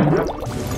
Yep.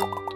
you